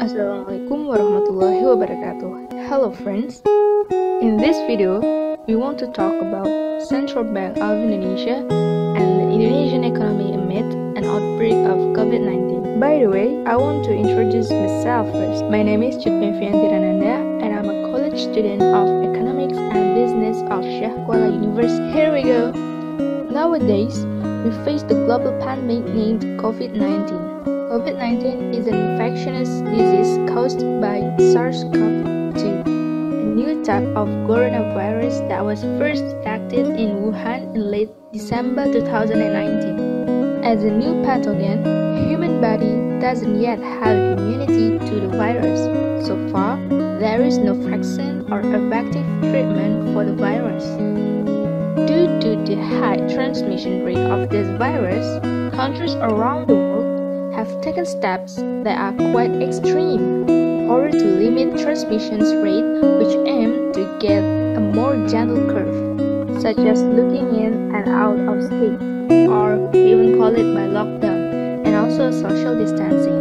Assalamualaikum warahmatullahi wabarakatuh. Hello friends. In this video, we want to talk about Central Bank of Indonesia and the Indonesian economy amid an outbreak of COVID-19. By the way, I want to introduce myself first. My name is Cut Meviantira Nanda and I'm a college student of Economics and Business of Syiah Kuala University. Here we go. Nowadays, we face the global pandemic named COVID-19. COVID-19 is an infectious disease caused by SARS-CoV-2, a new type of coronavirus that was first detected in Wuhan in late December 2019. As a new pathogen, human body doesn't yet have immunity to the virus. So far, there is no vaccine or effective treatment for the virus. Due to the high transmission rate of this virus, countries around the world have taken steps that are quite extreme in order to limit transmission rate which aim to get a more gentle curve, such as looking in and out of state, or even call it by lockdown, and also social distancing.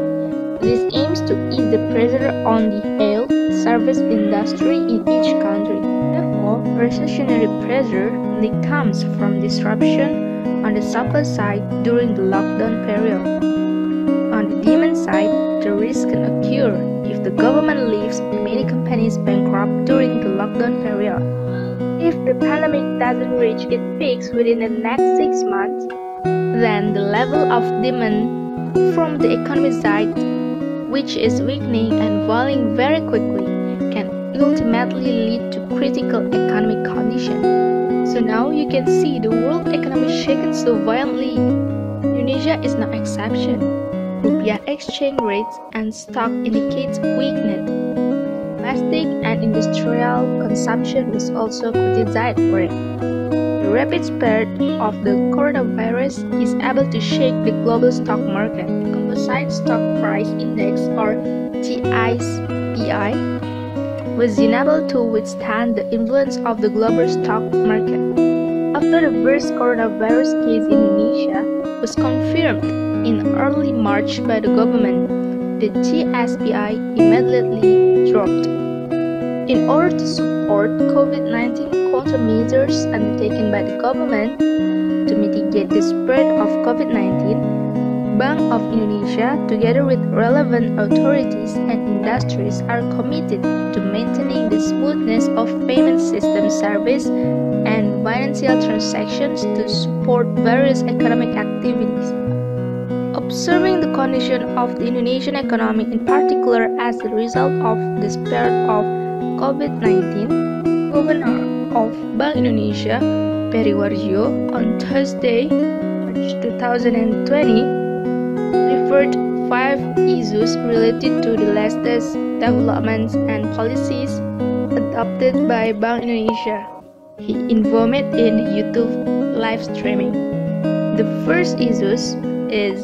This aims to ease the pressure on the health service industry in each country. Therefore, recessionary pressure only comes from disruption on the supply side during the lockdown period. The risk can occur if the government leaves many companies bankrupt during the lockdown period. If the pandemic doesn't reach its peaks within the next six months, then the level of demand from the economy side, which is weakening and falling very quickly, can ultimately lead to critical economic condition. So now you can see the world economy shaken so violently. Indonesia is no exception rupiah exchange rates and stock indicates weakness. Domestic and industrial consumption is also criticized for it. The rapid spread of the coronavirus is able to shake the global stock market. Composite Stock Price Index or CSPI was unable to withstand the influence of the global stock market. After the first coronavirus case in Indonesia was confirmed in early March by the government, the CSPI immediately dropped. In order to support COVID-19 countermeasures undertaken by the government to mitigate the spread of COVID-19, Bank of Indonesia, together with relevant authorities and industries, are committed to maintaining the smoothness of payment system service and financial transactions to support various economic activities. Observing the condition of the Indonesian economy in particular as a result of the spread of COVID-19, Governor of Bank Indonesia, Perry Warjiyo, on Thursday, March 2020, referred five issues related to the latest developments and policies adopted by Bank Indonesia. He informed in YouTube live streaming. The first issues is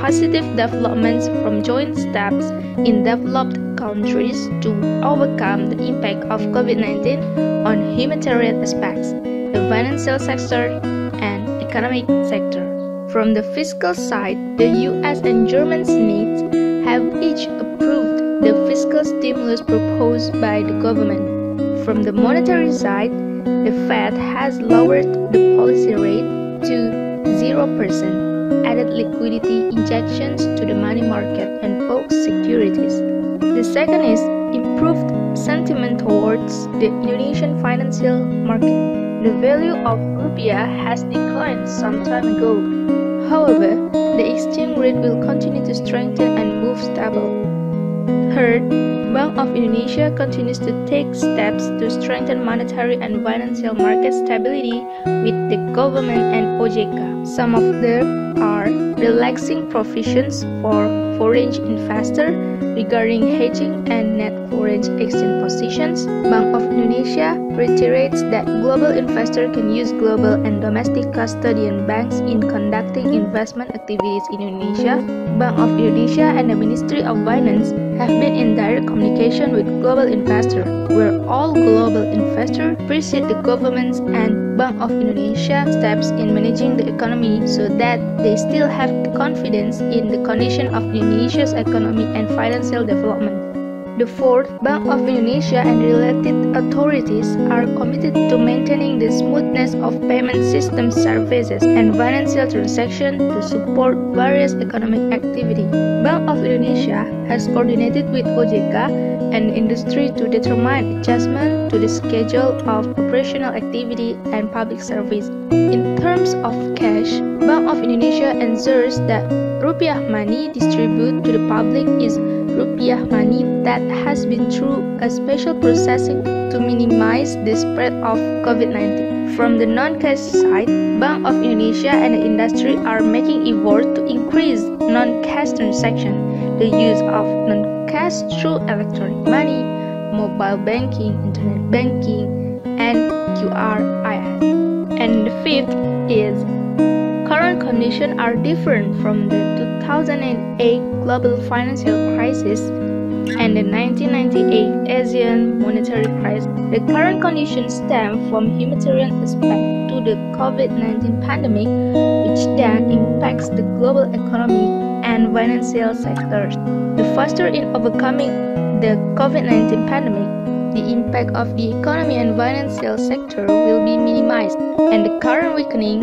positive developments from joint steps in developed countries to overcome the impact of COVID-19 on humanitarian aspects, the financial sector, and economic sector. From the fiscal side, the US and German states have each approved the fiscal stimulus proposed by the government. From the monetary side, the Fed has lowered the policy rate to 0% added liquidity injections to the money market and bought securities. The second is improved sentiment towards the Indonesian financial market. The value of rupiah has declined some time ago. However, the exchange rate will continue to strengthen and move stable. Third, Bank of Indonesia continues to take steps to strengthen monetary and financial market stability with the government and OJK. Some of them are relaxing provisions for foreign investors regarding hedging and net foreign exchange positions. Bank of Indonesia reiterates that global investors can use global and domestic custodian banks in conducting investment activities in Indonesia. Bank of Indonesia and the Ministry of Finance have been in direct communication with global investors, where all global investors appreciate the government's and Bank of Indonesia steps in managing the economy so that they still have confidence in the condition of Indonesia's economy and financial development. The fourth, Bank of Indonesia and related authorities are committed to maintaining the smoothness of payment system services and financial transactions to support various economic activity. Bank of Indonesia has coordinated with OJK and industry to determine adjustment to the schedule of operational activity and public service. In terms of cash, Bank of Indonesia ensures that rupiah money distributed to the public is rupiah money that has been through a special processing to minimize the spread of COVID-19. From the non-cash side, Bank of Indonesia and the industry are making efforts to increase non-cash transaction, the use of non-cash through electronic money, mobile banking, internet banking, and QRIS. And the fifth is conditions are different from the 2008 global financial crisis and the 1998 Asian monetary crisis. The current conditions stem from humanitarian aspect to the COVID-19 pandemic, which then impacts the global economy and financial sectors. The faster in overcoming the COVID-19 pandemic, the impact of the economy and financial sector will be minimized, and the current weakening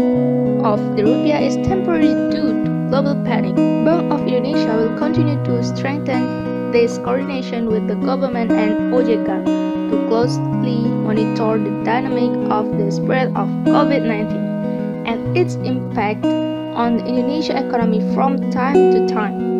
of the rupiah is temporary due to global panic. Bank of Indonesia will continue to strengthen this coordination with the government and OJK to closely monitor the dynamic of the spread of COVID-19 and its impact on the Indonesia economy from time to time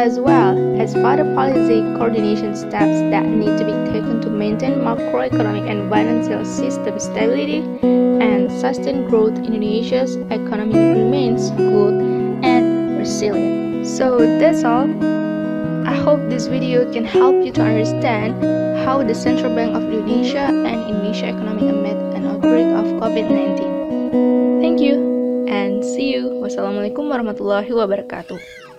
as well as further policy coordination steps that need to be taken to maintain macroeconomic and financial system stability and sustain growth. Indonesia's economy remains good and resilient. So that's all. I hope this video can help you to understand how the Central Bank of Indonesia and Indonesia economy amid an outbreak of COVID-19. Thank you and see you. Wassalamualaikum warahmatullahi wabarakatuh.